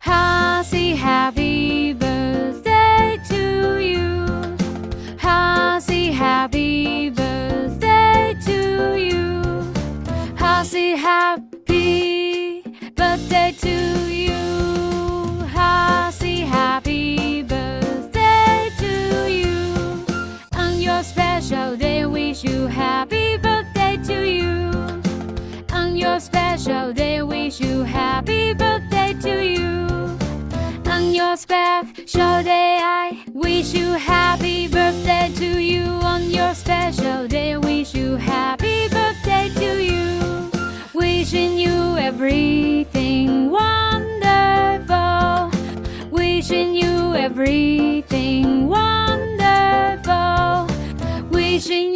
Happy, happy birthday to you. Happy, happy birthday to you. Happy, happy birthday to you. Happy, happy birthday to you. On your special day, wish you happy birthday to you. On your special day, wish you happy birthday. On your special day, I wish you happy birthday to you. On your special day, wish you happy birthday to you. Wishing you everything wonderful. Wishing you everything wonderful. Wishing